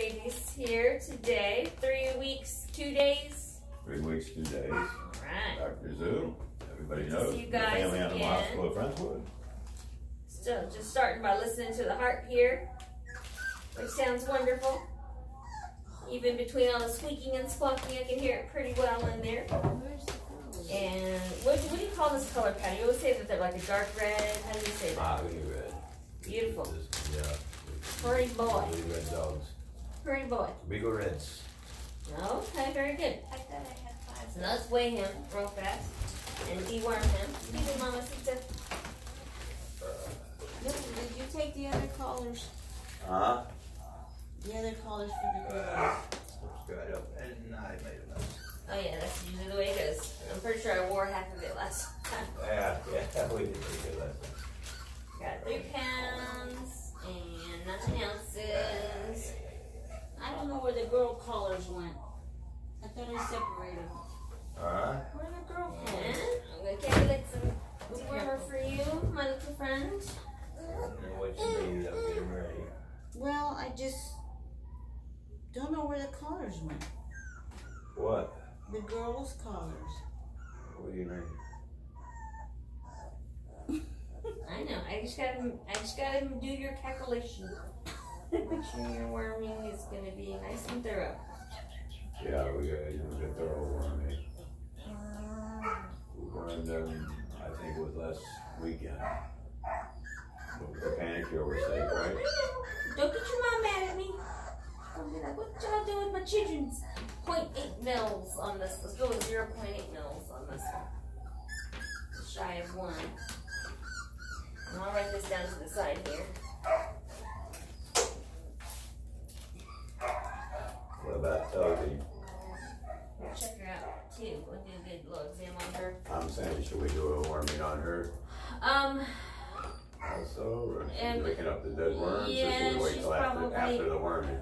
babies here today. Three weeks, two days. Three weeks, two days. All right. Dr. Zoo, everybody Good knows. you guys Family Animal again. Hospital of Friendswood. So just starting by listening to the heart here, which sounds wonderful. Even between all the squeaking and squawking, I can hear it pretty well in there. And what, what do you call this color pattern? You always say that they're like a dark red. How do you say that? Mahogany red. Beautiful. Just- Yeah. Pretty boy. Really red dogs. Pretty boy. Beagle Reds. Okay, very good. I thought I had five. So let's weigh him real fast and deworm him. Excuse me, Mama Sita. Listen, did you take the other collars? Uh-huh. The other collars for the girls? Right up. And I made a mess. Oh yeah, that's usually the way it goes. I'm pretty sure I wore half of it last time. Yeah, yeah, we did pretty good last time. Got three pounds and nothing ounces. I don't know where the girl collars went. I thought I separated them. Alright. Where the girl collars? I'm gonna calculate some dewormer for you, my little friend. I don't know what you need, I'll ready. Well, I just don't know where the collars went. What? The girls' collars. What do you mean? I know. I just gotta. I just gotta do your calculation. Your worming is gonna be nice and thorough. Yeah, we got, you know, get thorough worming. Um. We wormed them, I think it was last weekend. The Panacur was safe, right? Don't get your mom mad at me. Don't be like, what y'all doing with my children's 0.8 mils on this? Let's go with 0.8 mils on this one. Shy of one. And I'll write this down to the side here. Toby? Check her out too. We'll do a good little exam on her. I'm saying, should we do a worming on her Um, also, or Um, licking up the dead worms, or yeah, should we wait she's till after, probably- after the worming?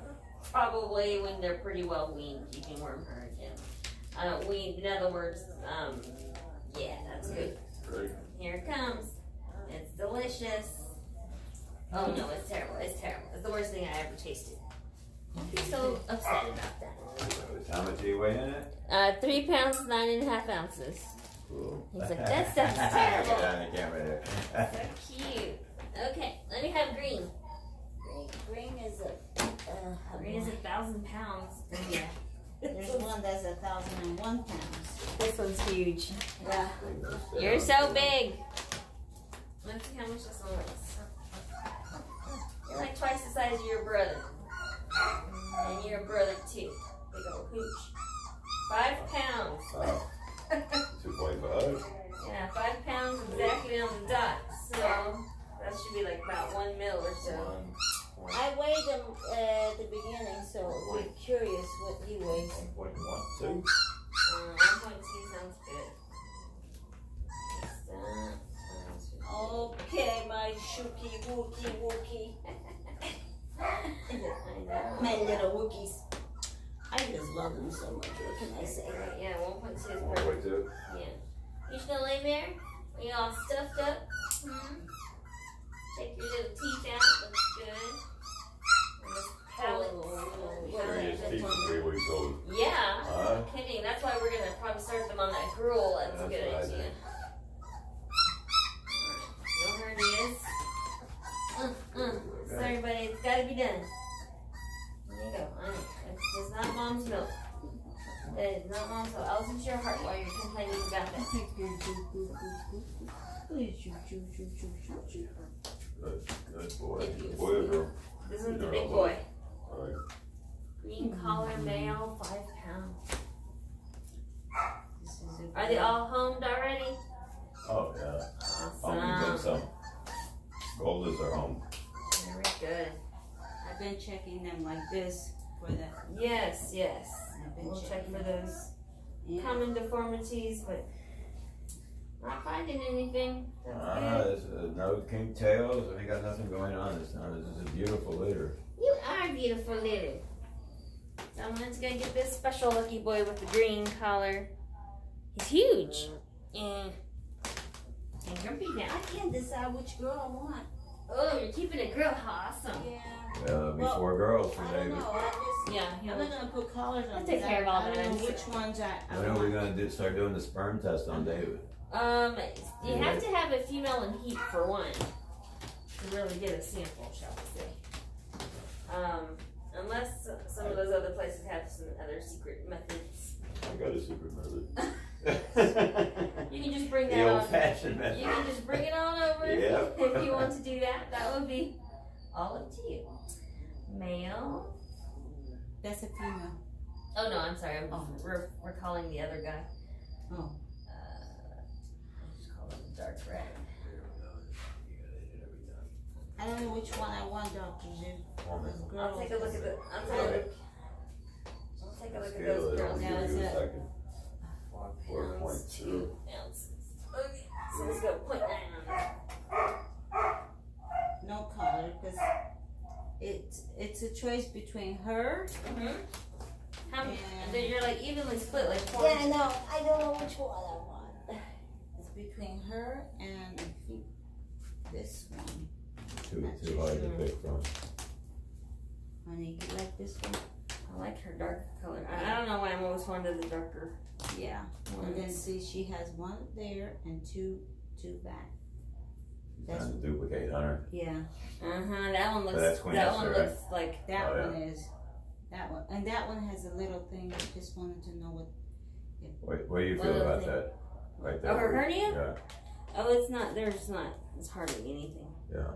probably when they're pretty well weaned, you can worm her again. Uh, weaned, in other words, um, yeah, that's good. Great. Here it comes. It's delicious. Oh no, it's terrible. It's terrible. It's the worst thing I ever tasted. Don't be so upset about that. How much do you weigh in it? Uh, three pounds, nine and a half ounces. Cool. He's like, "That stuff's terrible." Get on the camera there. So cute. Okay, let me have green. Green, green is a. Uh, Green is a thousand pounds. Yeah. There's one that's a thousand and one pounds. This one's huge. Yeah. You're so big. Let's see how much this one weighs. You're like twice the size of your brother. And your brother too. Big old hooch. Five pounds. Oh, two point five. Yeah, five pounds exactly on the dot. So that should be like about one mil or so. One point, I weighed them uh, at the beginning, so we're curious what he weighs. one point one, two. Uh, 1.2 sounds good. What's? Uh, Okay, my shuki wookie wookie. I my little wookies. I just love them so much. What can I say? Right, yeah, 1.2 is One perfect. point two. Yeah. You just gonna lay there? Are you all stuffed up? Hmm? Check your little teeth out. Looks good. And this palate. Sure, his teeth are three weeks old. Yeah. Huh? No kidding. That's why we're gonna probably start them on that gruel. That's, a good what I idea. think. No hernias. Sorry, buddy. It's gotta be done. There you go. I know. It's, it's not mom's milk. That is not mom's milk. I'll listen to your heart while you're complaining about that. Good, good boy. Thank you. Boy or girl? This one's a They're big all boy. All right. Green collar male, five pounds. This is a Are they all homed already? Oh, yeah. We Awesome. got some. Gold is our home. Very good. I've been checking them like this for the. Yes, yes. I've been We'll check for those Yeah. common deformities, but not finding anything. That's Ah, good. there's uh, no kink tails. We got nothing going on this time. This is a beautiful litter. You are beautiful litter. Someone's gonna get this special lucky boy with the green collar. He's huge. And, and grumpy now. I can't decide which girl I want. Oh, you're keeping a girl. How awesome. Yeah. Yeah, it'll Well, Well, four girls for I don't David. know. I just, Yeah, I'm not gonna put collars on. I'll take 'cause care I, of all I that. don't know which ones I. I When are we want. gonna do, start doing the sperm test on David? um, you have to have a female in heat for one to really get a sample, shall we say. Um, unless some of those other places have some other secret methods. I got a secret method. You can just bring that The old on. fashioned You can just bring it on over Yep. if you want to do that. That would be all up to you. Male. That's a female. Oh no, I'm sorry. I'm Oh. we're, we're calling the other guy. Oh. Uh, let's call him dark red. I don't know which one I want, Doctor Zoo. I'll take a look at the. I'll take a look. I'll take a look at Scale those girls I'll now. give It's you a at second. Four Four pounds, point two two. ounces. Okay, so let's go point nine. No color, because it's it's a choice between her. Mm-hmm. How many? Yeah. Then you're like evenly split, like four. Yeah, I know. I don't know which one I want. It's between her and I think this one. Too, too hard to pick from. Honey, you like this one? I like her dark color. I, I don't know why I'm always fond of the darker Yeah. And then see, she has one there and two two back. That's Trying to duplicate Hunter. yeah. Uh huh. That one looks. that's Queen that Esther, one right? looks like. That Oh, yeah. one is. That one and that one has a little thing. I just wanted to know what. What, what do you feel about thing? that? Right there. Oh, her hernia? Yeah, Oh, it's not. There's not. It's hardly anything. yeah.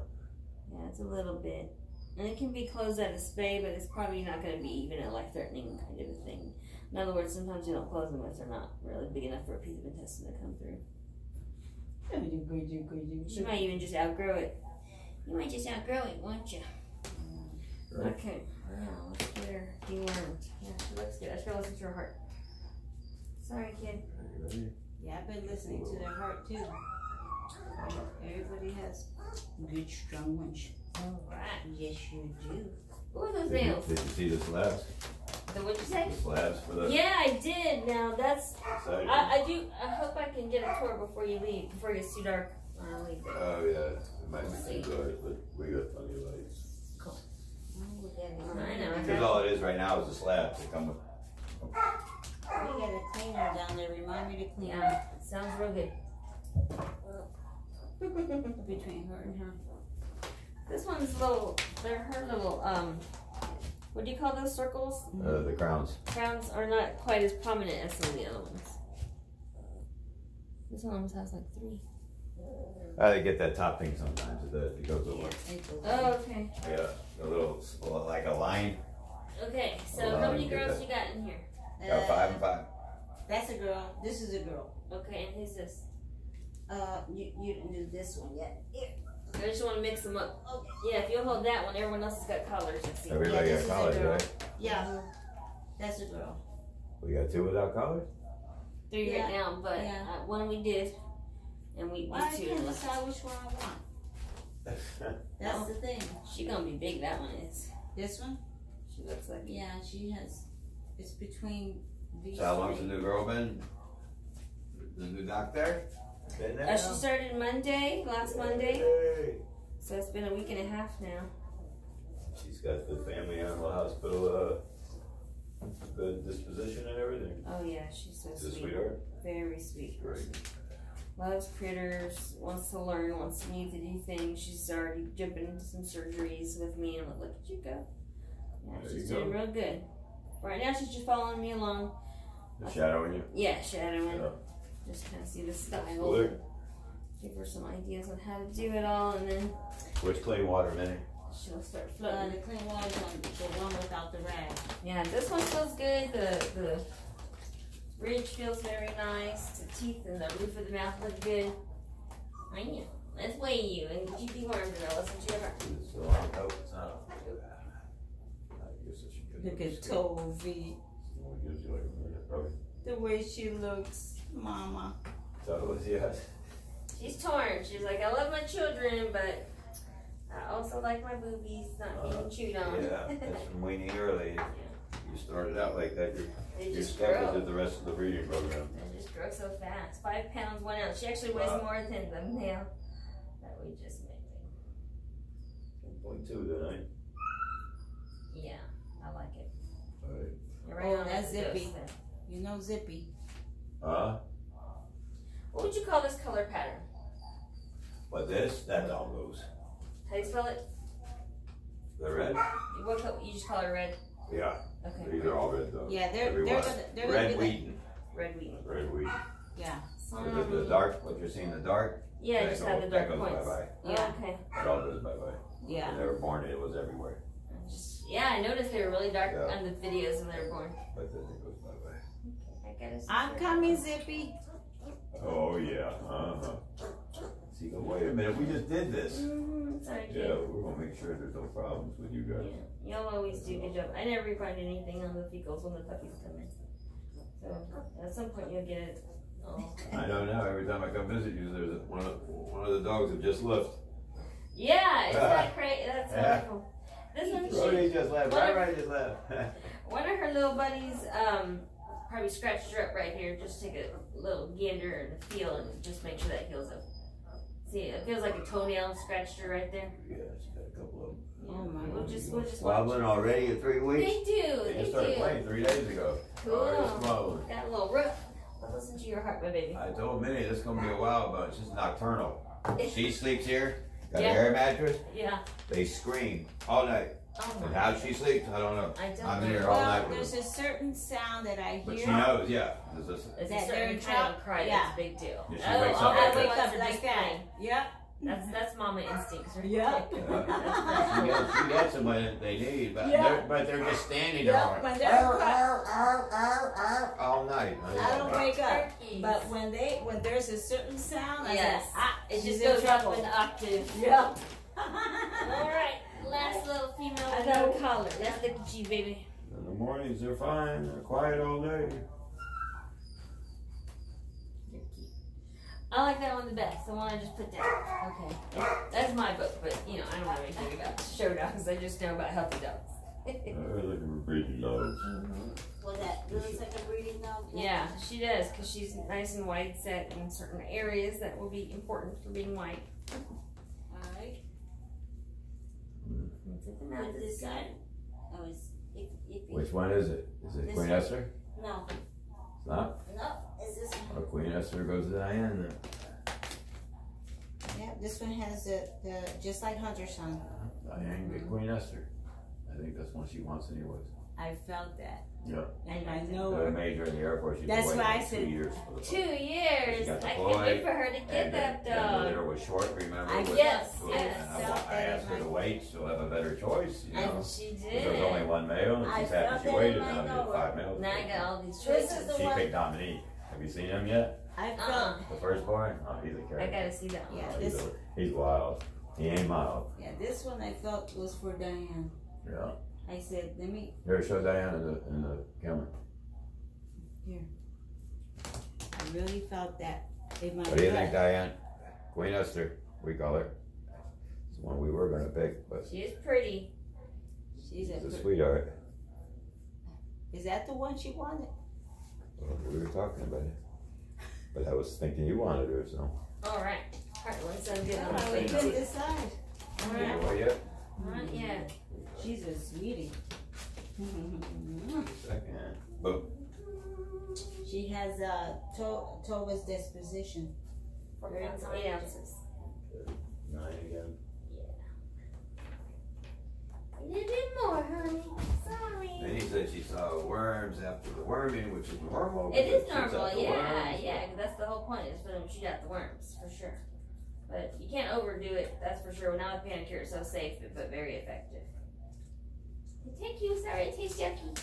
Yeah, it's a little bit. And it can be closed at a spay, but it's probably not going to be even a life threatening kind of a thing. In other words, sometimes you don't close them if they're not really big enough for a piece of intestine to come through. You might even just outgrow it. You might just outgrow it, won't you? Right. Okay. Now, let's get her dewormed. Yeah, she looks good. I should listen to her heart. Sorry, kid. Yeah, I've been listening to their heart too. Everybody has good strong ones. Alright. Yes, you do. Who are those Did nails? did you see this slabs? The what'd you say? The slabs for the Yeah, I did. Now that's? I, I do. I hope I can get a tour before you leave. Before it gets too dark when I leave. Oh yeah, it might be too dark, but we got plenty of lights. Oh, we I know. Because all it is right now is the slabs that come with. we got a cleaner down there. Remind me to clean Yeah, sounds real good. between her and her. This one's little. They're her little. Um, what do you call those circles? Uh, the crowns. Crowns are not quite as prominent as some of the other ones. This one almost has like three. I Uh, get that top thing sometimes. It, does, it goes over. Oh, okay. Yeah, a little like a line. Okay. So Hold how on, many girls that. you got in here? Got five and five. That's a girl. This is a girl. Okay, and who's this? Uh, you you didn't do this one yet. Here. I just want to mix them up. Yeah, if you'll hold that one, everyone else has got collars. Let's see. Everybody this is got a collars, right? Yeah, that's a girl. We got two without collars. Three right now, but Yeah. uh, one we did, and we Well, I these two can't left. decide which one I want. That's Oh. the thing. She gonna be big. That one is. This one? She looks like. Yeah, she has. It's between these. so how long's the new girl been? The new doc there? Been there? Uh, she started Monday, last Monday, so it's been a week and a half now. She's got the family animal hospital uh, good disposition and everything. Oh yeah, she's so She's a sweet. sweetheart. Very sweet. Great. Loves critters, wants to learn, wants to need to do things. She's already jumping into some surgeries with me, and I'm look at you go. Yeah, There she's doing go. real good. Right now, she's just following me along. Shadowing you. Yeah, shadowing. Yeah. Just kind of see the style. Slick. Give her some ideas on how to do it all, and then Which clean water, Minnie? she'll start Uh, the clean water one, the one without the rag. Yeah, this one feels good. The the ridge feels very nice. The teeth and the roof of the mouth look good. I know. Let's weigh you and get you dewormed and I'll listen to your heart. Is it still on? Nope, it's not. I guess I should Look a at scale. Tovi. Only gives you like a minute, probably. The way she looks, mama. So it was yours? She's torn. She's like, I love my children, but I also like my boobies not uh, being chewed on. Yeah, that's from weaning early. Yeah. You started out like that, you're, you're stuck with the rest of the breeding program. They just grow so fast. Five pounds, one ounce. She actually weighs more than the male that we just made. 1.2 tonight. Yeah, I like it. All right. Around oh, that's Zippy. You know Zippy. Huh? What would you call this color pattern? What this, that dog goes. How do you spell it? The red? What color? You just call it red. Yeah. Okay. These are all red though. Yeah, they're Every they're one. gonna they're gonna Red be like Wheaten. Red wheat. Red Wheaten. yeah The, the dark, what you're seeing, the dark, Yeah, that just go- have the that dark goes points. bye-bye. Oh, yeah. Oh, okay. It all goes bye-bye. yeah. When they were born, it was everywhere. Just, yeah, I noticed they were really dark Yeah. on the videos when they were born. But then it goes bye-bye. I gotta I'm coming, Zippy. Oh, yeah, uh-huh. See, but wait a minute, we just did this. Mhm, Sorry. Yeah, we're gonna make sure there's no problems with you guys. Yeah, y'all always do a good job. I never find anything on the fecals when the puppies come in. So at some point you'll get it. all. I don't know now, every time I come visit you, there's a, one of, one of the dogs that just left. Yeah, is that crazy? That's wonderful. This one, she, just left, What right, right, just left. one of her little buddies, um, probably scratched her up right here. Just take a little gander and feel and just make sure that heals up. See, it feels like a toenail scratched her right there. Yeah, she got a couple of them. Oh my We'll just, we'll just watch. Wobbling already at three weeks? They do, They they just started do. playing three days ago. Cool. Oh, smoke. Got a little rough. But listen to your heart, my baby. I told Minnie this is gonna be a while, but it's just nocturnal. She sleeps here, got Yeah. a air mattress, Yeah. they scream all night. Oh And how she sleeps, I don't know. I don't I'm know. here all Well, night with there's her. a certain sound that I hear. But she knows, yeah. There's this- It's That a they're certain in trouble. cry Yeah. that's a big deal. Yeah, she Oh, wakes oh, up I like wake up up like like that. that. Yep. That's that's mama instincts right Yep. there. Yeah. She gets, she gets them when they need, but, Yeah. they're, but they're just standing there Yep, going, when they're "Arr, arr, arr, arr, arr," all night. I don't wake up. Turkeys. But when they when there's a certain sound, Yes. say, ah, it just goes trouble. up an octave. Yep. All right, last little female I got a no collar. Let's look at you, baby. In the mornings, they're fine. They're quiet all day. You're cute. I like that one the best. The one I just put down. Okay. That's my book, but you know I don't know anything about show dogs. I just know about healthy dogs. They're looking for breeding dogs. Mm-hmm. Well, that looks like a breeding dog. Yeah, she does because she's nice and wide set in certain areas that will be important for being white. All right. Let's hit the mouth Put this this side. side. Oh, it's if if Which one is it? Is it Queen one. Esther? no It's not? no is this one? Oh, Queen Esther goes to Diane then. Yeah, this one has the the just like Hunter's son. Uh-huh. Diane get Queen Esther. I think that's one she wants anyways. I felt that. Yeah. And I know The her. major in the Air Force, she's That's been why I waiting two years for the Two years. I can't wait for her to get And that then, and the dog. litter was short, remember? I with- Yes, with- yes. And I, I asked her to wait, she'll have a better choice, you know? And She 'Cause did. There's only one male, and she's felt happy she that waited, now she has five males. Now I got all these choices. She one- picked Dominique. Have you seen him yet? I felt. Uh-uh. The firstborn? Oh, he's a character. I gotta see that oh, one. Yeah, Oh, he's, a, he's wild. He ain't mild. Yeah, this one I felt was for Diane. Yeah. I said, let me. Here, show Diane in the, in the camera. Here. I really felt that in my What do you think. Diane? Queen Esther, we call her. It's the one we were gonna pick, but She is pretty. She's a. she's a pr- sweetheart. Is that the one she wanted? Well, We were talking about it. But I was thinking you wanted her, so. All right. Heartland sounds good on the Oh, we couldn't decide. All right. You right. know yet? Not yet. She's a sweetie. Second. Boom. she has a to- Tova's disposition. Four pounds, eight ounces. Nine again. Yeah. A little bit more, honey. Sorry. Then he said she saw worms after the worming, which is normal. It is normal, shoots out the yeah, worms. yeah. 'cause that's the whole point is for them to shoot out the worms, for sure. But you can't overdo it, that's for sure. Now with Panacur, it's so safe but very effective. Thank you. Sorry, it tastes yucky.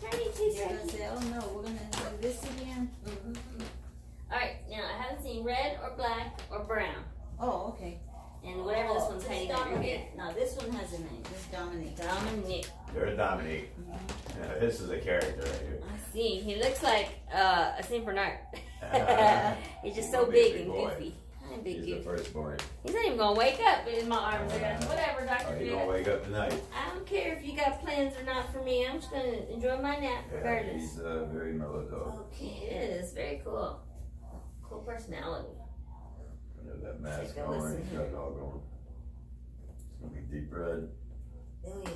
Sorry, it tastes You're yucky. say, oh no, we're gonna do this again. Mhm. All right, now I haven't seen red or black or brown, Oh, okay. and whatever this Oh, one's this hanging on your head. Dominique. Now this one has a name. This is Dominique. Dominic. There's Dominique. Yeah, this is a character right here. I see. He looks like uh, a Saint Bernard. He's just so big big and boy. goofy. Big He's the firstborn. He's not even gonna wake up in my arms. I got whatever, Oh, Doctor. he Drew. gonna wake up tonight. I don't care if you got plans or not for me. I'm just gonna enjoy my nap Yeah, regardless. he's a very mellow dog. He is very cool. Cool personality. Under that mask on. He's got it all going. It's gonna be deep red. Oh yeah.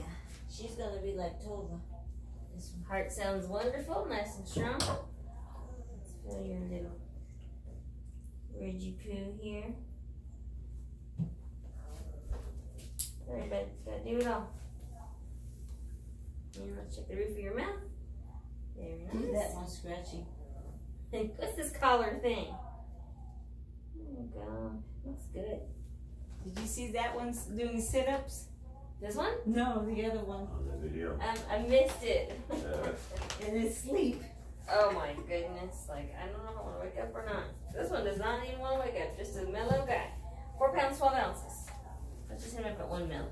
She's gonna be like Tova. This. Heart sounds wonderful, nice and strong. Let's feel your little ridgy poo here. Sorry, but gotta do it all. And let's check the roof of your mouth. Very Leave nice. that one's scratchy. What's this collar thing? Oh god, looks good. Did you see that one's doing sit-ups? This one? No, the other one. On the video. Um, I missed it. Yeah. In his sleep. oh my goodness, like I don't know if I want to wake up or not. This one does not even want to wake up, just a mellow guy. Four pounds, 12 ounces. Let's just hit him up at one mil.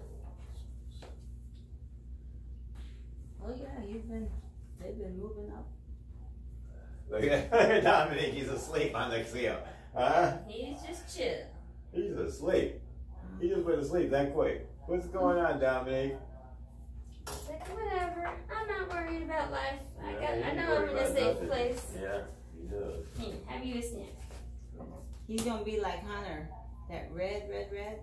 Oh yeah, you've been. They've been moving up. Look at look Dominic, he's asleep on the seal. Huh? He's just chill. He's asleep. He just went to sleep that quick. What's going on, Dominic? Like, whatever. I'm not worried about life. I got. he I know I'm in a safe nothing. place. Yeah, he does. Hmm, have you a snack? He's gonna be like Hunter. That red, red, red.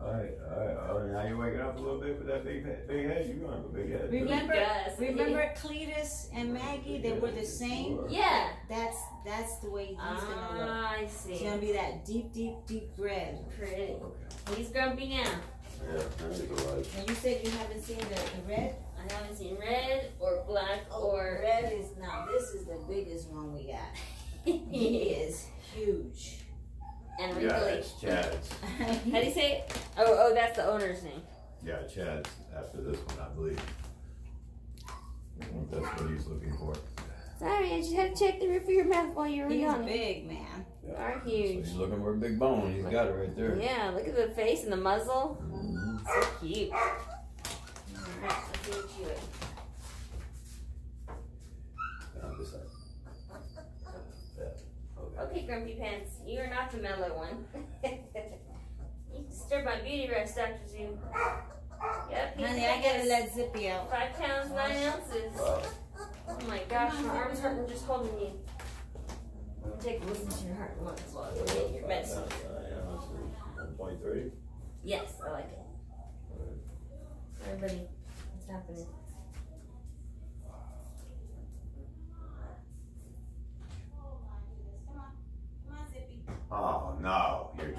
Alright, alright, oh, now you're waking up a little bit with that big head, big head. You're gonna have a big head. Remember, does. remember Cletus and Maggie? They were the same. Sure. Yeah. That's that's the way he's gonna look. Ah, I It's see. gonna be that deep, deep, deep red. Pretty. Okay. He's grumpy now. Yeah, that is alright. And you said you haven't seen the, the red? I haven't seen red or black or. red is now. This is the biggest one we got. He is huge. And Yeah, wrinkly. it's Chad's. How do you say it? Oh, oh, that's the owner's name. Yeah, Chad's after this one, I believe. I think That's what he's looking for. Sorry, I just had to check the roof of your mouth while you were He's yawning. big, man. You are So huge. he's looking for a big bone. He's got it right there. Yeah, look at the face and the muzzle. Mhm. So cute. Alright, let's see what you would. On this side. Yeah. Okay. Okay, Grumpy Pants, you are not the mellow one. you disturbed my beauty rest, Dr. Zoo. Yep, Honey, I gotta let Zippy out. Five pounds, nine ounces. Oh my gosh, my arm's hurting just holding you. I'm gonna take a listen to your heart and lungs while you're getting your medicine. One point three. Yes, I like it. Everybody, what's happening? Oh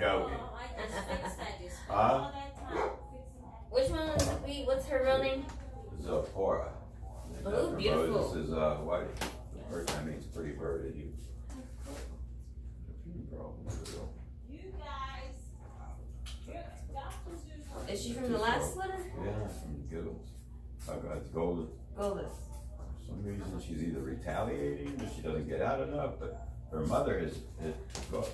no, you're joking. Huh? Which one is it? We- What's her real name? Zipporah. Oh, beautiful. Moses is uh, white. The first time means pretty bird. and You. You guys. Is she from the last litter? Yeah, from the Giggles. I got it's golden. Goldus. For some reason, she's either retaliating or she doesn't get out enough. But her mother is is,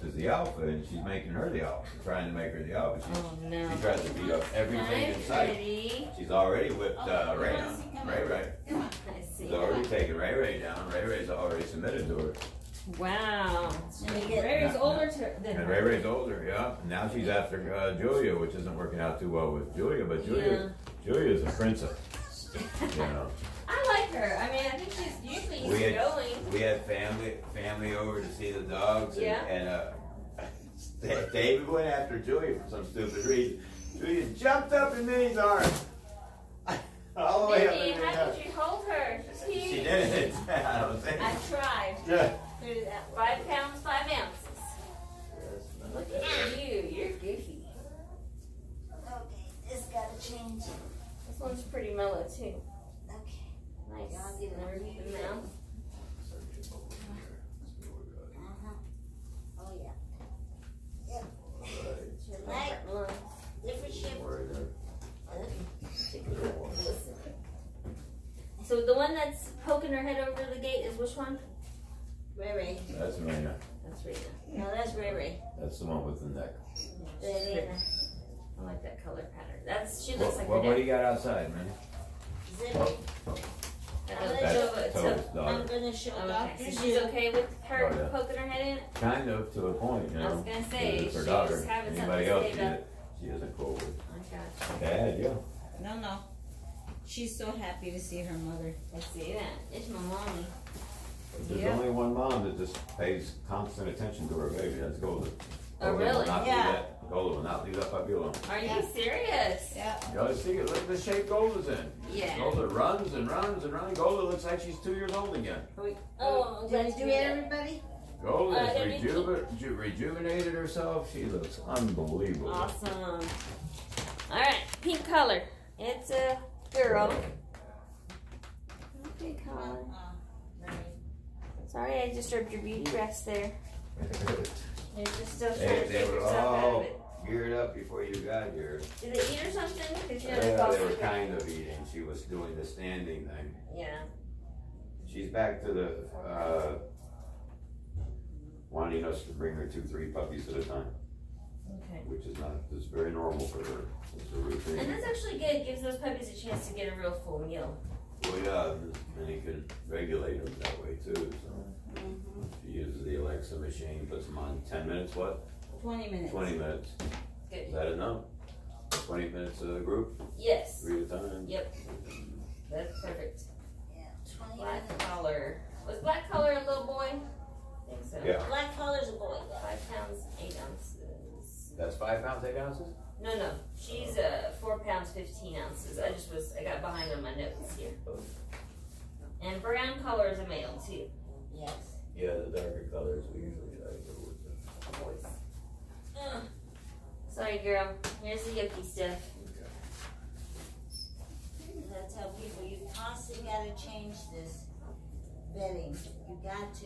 is the alpha, and she's making her the alpha, trying to make her the alpha. She, Oh no. she tries to beat up everything in sight. pretty. She's already whipped uh, Oh, Ray down. Ray. Ray. Come. I see. She's already taken Ray Ray down. Ray Ray's already submitted to her. Wow. Let me get- Ray's older to, than And. Ray Ray's older, yeah. Now she's after uh, Julia, which isn't working out too well with Julia. But Julia, Julia's a princess. You know. I like her. I mean, I think she's usually We going. We had family family over to see the dogs, and, Yeah. and uh, David went after Julia for some stupid reason. Julia jumped up in Minnie's arms, all the way up Minnie, in how did you hold her? She's She did it. I don't think. I tried. Yeah. Put it that way. Five pounds, five ounces. Look at you. You're goofy. Okay, this gotta change. This one's pretty mellow too. Okay. Nice. Yeah, I'll give it Never a keep them out. Uh-huh. Oh, yeah. Your Right. heart and lungs. Different ship. Listen. So the one that's poking her head over the gate is which one? Ray Ray. That's Marina. That's Rita. No, that's Ray Ray. That's the one with the neck. Rita. I like that color pattern. That's she looks What, like what, her what do you got outside, man? Zippy. Oh. That That's little- That's so- Toad's I'm gonna show oh, Okay, so she's okay with her Oh, yeah. poking her head in? Kind of to a point, you know. I was gonna say, It's her daughter. was having something Anybody else, say she, about- she isn't cool with. I got Dad, yeah. No, no. She's so happy to see her mother. you. I see that. It's my mommy. There's Yeah. only one mom that just pays constant attention to her baby. That's Golden. Oh, Golden will really? Not Yeah. do that. Gola will not leave that puppy alone. Are you Yeah. serious? Yeah. You gotta see it. Look at the shape Gola's in. Yeah. Gola runs and runs and runs. Gola looks like she's two years old again. Oh, Did we do do it, it. everybody? Gola Uh, has rejuve- ju- rejuvenated herself. She looks unbelievable. Awesome. All right, pink color. It's a girl. Pink color. Let me- Sorry, I disturbed your beauty rest there. You're just still trying they, to they were yourself out all of it. geared up before you got here. Did they eat or something? Because you know Yeah, they were kind of eating. She was doing the standing thing. Yeah. She's back to the uh, wanting us to bring her two, three puppies at a time, Okay. which is not. It's very normal for her. It's a routine. And that's actually good. It gives those puppies a chance to get a real full meal. Well, yeah, and you can regulate them that way too. So Mhm. she uses the Alexa machine, puts them on ten minutes. What? Twenty minutes. Twenty minutes. Is Good. that enough? Twenty minutes of the group, Yes. three at a time. Yep. That's perfect. Yeah, twenty Black minutes. collar. Was black collar a little boy? I think so. Yeah. Black collar's a boy. Five pounds, eight ounces. That's five pounds, eight ounces. No, no. She's uh, four pounds, 15 ounces. I just was, I got behind on my notes here. And brown color is a male, too. Yes. Yeah, the darker colors we usually try to go with. The, Boys. Ugh. Sorry, girl. Here's the yucky stuff. I tell people, you constantly gotta change this bedding. You got to.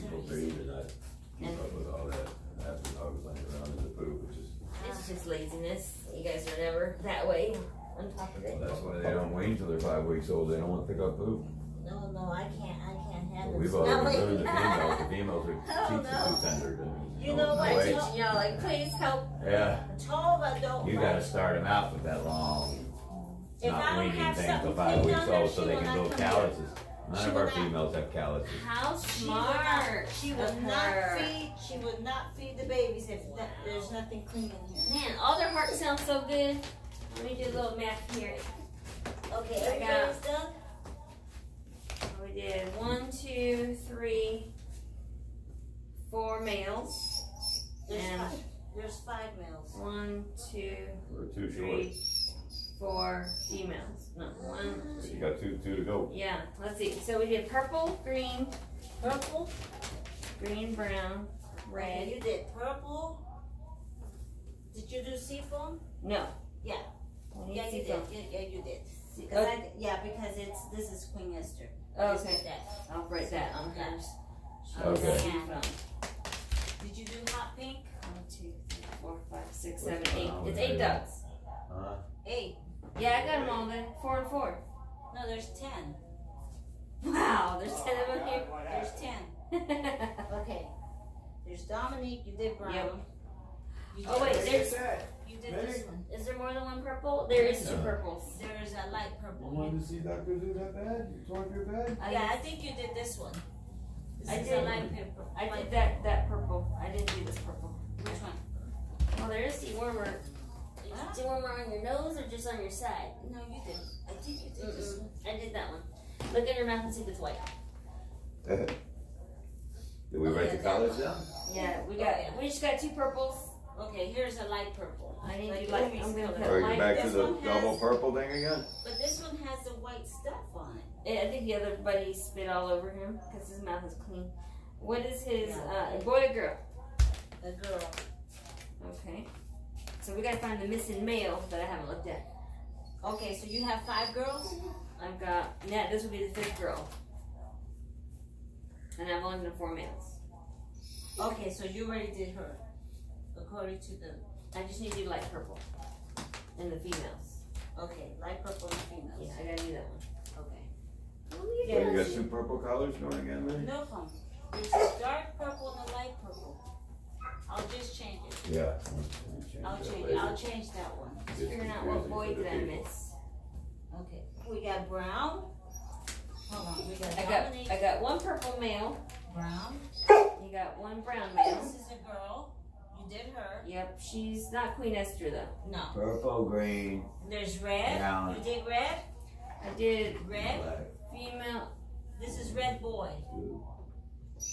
People breathe and not keep up with all that. Have the dogs laying around in the poop, which is It's just laziness. You guys are never that way on top of it. well, that's why they don't wait until they're five weeks old. They don't want to pick up poop. No, no, I can't, I can't handle We've smelling. already learned the females. The females are Oh, cheeks no. too tender. To, You know what? no way. Teaching y'all, like, please help. Yeah, Tova don't you gotta start them out with that long, If I not don't weaning have something five weeks old, so they can build calluses. None She of our females have calluses. How She would not, smart. she would not feed, she would not feed the babies if that, there's nothing clean in here. Man, all their hearts sound so good. Let me do a little math here. Okay, I got- everybody's done? We did one, two, three, four males. There's And- five, there's five males. One, two, We're too short. four females. No, one, You got two, two to go. Yeah, let's see. So we did purple, green, Purple? green, brown, Okay, red. you did purple. Did you do seafoam? No. Yeah. We need Yeah, you did, yeah, yeah, you did. See- Cause oh, I, yeah, because it's, this is Queen Esther. Oh, okay. that. I'll write that on hers. Okay. Seafoam. Did you do hot pink? One, two, three, four, five, six, What's seven, eight. It's eight that? ducks. Huh? Eight. Yeah, I got them all then. Four and four. No, there's ten. Wow, there's ten of them here. There's ten. Okay. There's Dominique, you did brown. Yep. You Oh, wait, did- there's- You did this one. Is there more than one purple? There is two purples. There is a light purple. You purple. wanted to see Dr. Zoo that bad? You tore up your bed? I Yeah, I think you did this one. This I did. a light purple. I did that that purple. I didn't do this purple. Which one? Well, there is dewormer. Huh? Dewormer on your nose or just on your side? No, you did. I think you did this Mm-mm. one. I did that one. Look at your mouth and see if it's white. Did we Oh, write yeah, the colors down? Yeah, we Oh, got. yeah. We just got two purples. Okay, here's a light purple. I need Like to like. Umi's I'm gonna color. put Or light. you back to the one has- double purple thing again? But this one has the white stuff on it. Yeah, I think the other buddy spit all over him because his mouth is clean. What is his Yeah. uh, boy or girl? A girl. Okay. So we gotta find the missing male that I haven't looked at. Okay, so you have five girls? I've got yeah. This will be the fifth girl, and I've only done four males. Okay, so you already did her. According to the I just need to do light purple, and the females. okay, light purple and females. Yeah, I gotta do that one. Okay. So Yeah. you got two purple colors going again, man? No problem. There's a dark purple and a light purple. I'll just change it. Yeah. I'll change it. I'll change that one. Just figuring out what boy did I miss. Okay. We got brown. Hold on. We got I got Dominique I got one purple male. brown. You got one brown male. This is a girl. You did her. Yep, she's not Queen Esther though. No. Purple, green, There's red. Brown. You did red. I did Red. black, female. This is red boy. blue.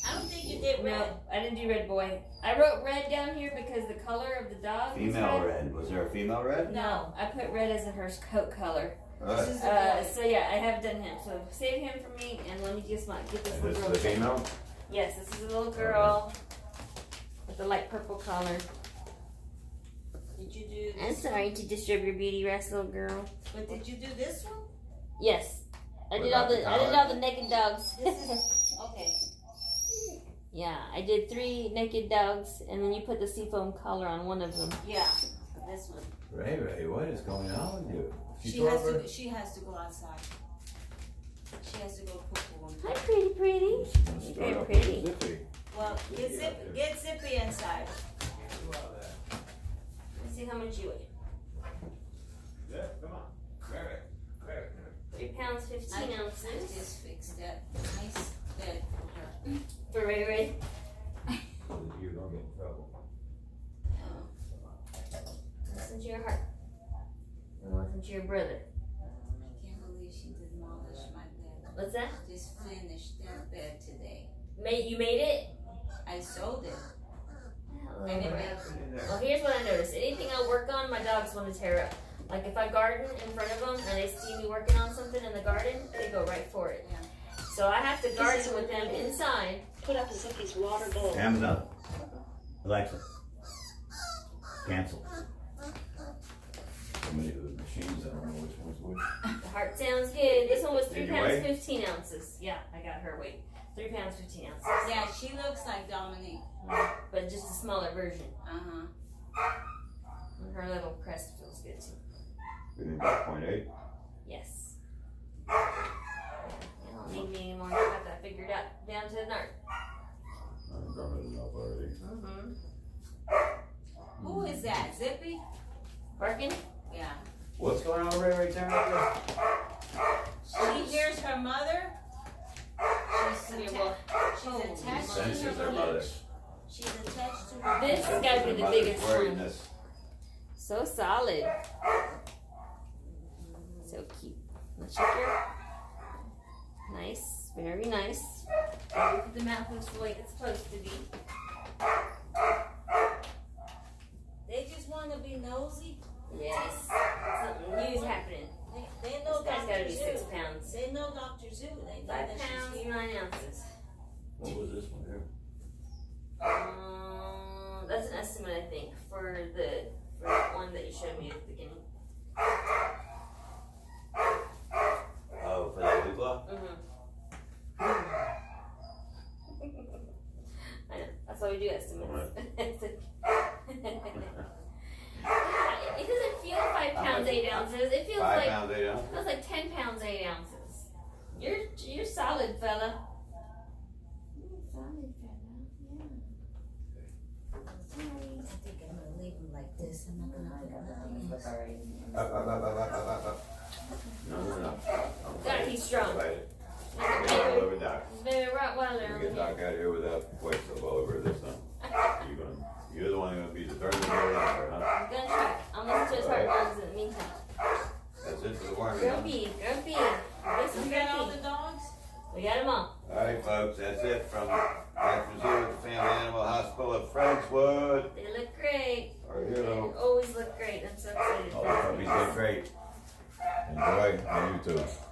I don't think you did red. No, I didn't do red boy. I wrote red down here because the color of the dog. is Female red. red. Was there a female red? No, I put red as a her coat color. Alright. This is a Uh, so yeah, I have done him. So save him for me, and let me just not get this And little this is girl. a female? Yes, this is a little girl with a light purple color. Did you do I'm this? sorry to disturb your beauty rest, little girl. But did you do this one? Yes, I did all the the I did all the naked dogs. This is okay. Yeah, I did three naked dogs, and then you put the seafoam collar on one of them. Yeah, this one. Ray Ray, what is going on with you? She tore has her- to. She has to go outside. She has to go poo poo. Hi, pretty, pretty. She's gonna Very up pretty. with Zippy. Well, get zip, get zippy inside. Let's see how much you weigh. Yeah, come on. Grab it. Grab it. Three pounds fifteen I ounces just fixed that nice bed for her. For Ray Ray. You don't get in trouble. Listen to your heart. And listen to your brother. I can't believe she demolished my bed. What's that? Just finished that bed today. Made you made it? I sold it. Hello. And it What made happened? Well, here's what I noticed. Anything I work on, my dogs want to tear up. Like if I garden in front of them and they see me working on something in the garden, they go right for it. Yeah. So I have to garden with them inside. Put up Zippy's water bowl. Amazon. Alexa. Cancel. So many of the machines, I don't know which one's which. The heart sounds good. This one was three pounds weigh? fifteen ounces. Yeah, I got her weight. Three pounds fifteen ounces. Yeah, she looks like Dominique. But just a smaller version. Uh huh. And her little crest feels good too. We did about point eight. Yes. You don't need me anymore. I got that figured out down to the nard. I'm drumming it up already. Mm-hmm. Who is that? Zippy? Barking? Yeah. What's going on right right there? She hears her mother. She's, Come here, atta- Will. she's attached to Senses her their mother. mother. She's attached to her This has got to be the biggest one. So solid. So cute. Let's check her. Nice. Very nice. The mouth looks the way it's supposed to be. They just want to be nosy. Yes. Something new's happening. They, they know This guy's got to Dr. be six Zoo. pounds. They know Dr. Zoo. They know Five that pounds, she's nine ounces. What was this one here? Um, that's an estimate, I think, for the for that one that you showed me at the beginning. Oh, for that blue claw? Mm-hmm. I know. That's why we do estimates. Yeah, it doesn't feel five pounds eight ounces. It feels Five like pounds, eight ounces? feels like ten pounds eight ounces. You're you're solid, fella. You're solid, fella. I think I'm gonna leave them like this. I'm not gonna put nothing in. Up, up, up, up, up, up, up, up. No, no, no. Gotta be strong. Fight it. Yeah. Get all over Doc. Baby Get Rottweiler. Doc out of here. too.